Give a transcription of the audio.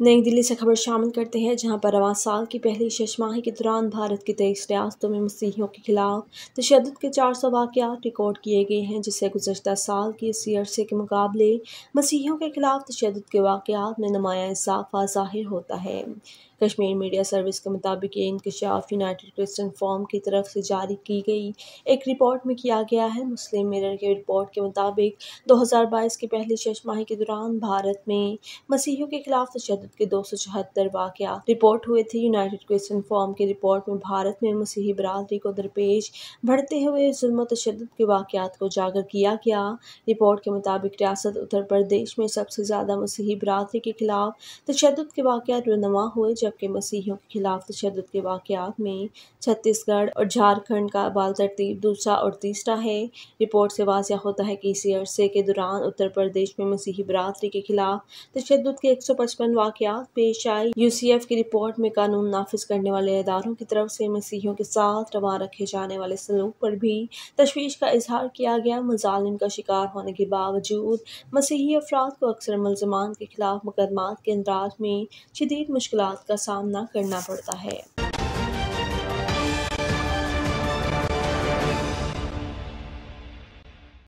नई दिल्ली से खबर शामिल करते हैं, जहाँ पर रवा साल की पहली शशमाही के दौरान भारत की तेईस रियासतों में मसीहियों के खिलाफ तशद के चार सौ वाक़ात रिकॉर्ड किए गए हैं, जिससे गुजशत साल के इसी अरसे के मुकाबले मसीहियों के खिलाफ तशद के वाक़ात में नुमाया इजाफा ज़ाहिर होता है। कश्मीर मीडिया सर्विस के मुताबिक ये इंकशाफ यूनाइटेड क्रिश्चन फॉर्म की तरफ़ से जारी की गई। एक रिपोर्ट में किया गया है, मुस्लिम मिरर के रिपोर्ट के मुताबिक 2022 की पहली शशमाही के दौरान भारत में मसीहियों के खिलाफ तशद के दो सौ चौहत्तर वाक़ात रिपोर्ट हुए थे। यूनाइटेड क्रिश्चन फॉर्म की रिपोर्ट में भारत में मसीही बरदरी को दरपेश बढ़ते हुए जुल्म तशद के वाक़ात को उजागर किया गया। रिपोर्ट के मुताबिक रियासत उत्तर प्रदेश में सबसे ज़्यादा मसीही बरदरी के खिलाफ तशद के वाक़ात रुनमा हुए जब जबकि मसीहियों के खिलाफ तशद के वाक़ात में छत्तीसगढ़ और झारखंड का बाल तरतीब दूसरा और तीसरा है। रिपोर्ट से वाजह होता है कि इसी अरसे के दौरान उत्तर प्रदेश में मसीही बरदरी के खिलाफ तशद के एक सौ पचपन वाक़ात पेश आए। यू सी एफ़ की रिपोर्ट में कानून नाफिज करने वाले इदारों की तरफ़ से मसीहियों के साथ रवा रखे जाने वाले सलूक पर भी तशवीश का इजहार किया गया। मजालिम का शिकार होने के बावजूद मसीही अफराद को अक्सर मुलजमान के खिलाफ मुकदमा के अंदाज में शदीद मुश्किल का सामना करना पड़ता है।